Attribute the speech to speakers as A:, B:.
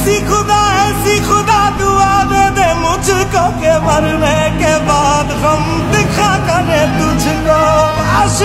A: ऐसी खुदा ऐसी खुदा, दुआ दे दे मुझको के मरने के बाद हम दिखा करे तुझको। आश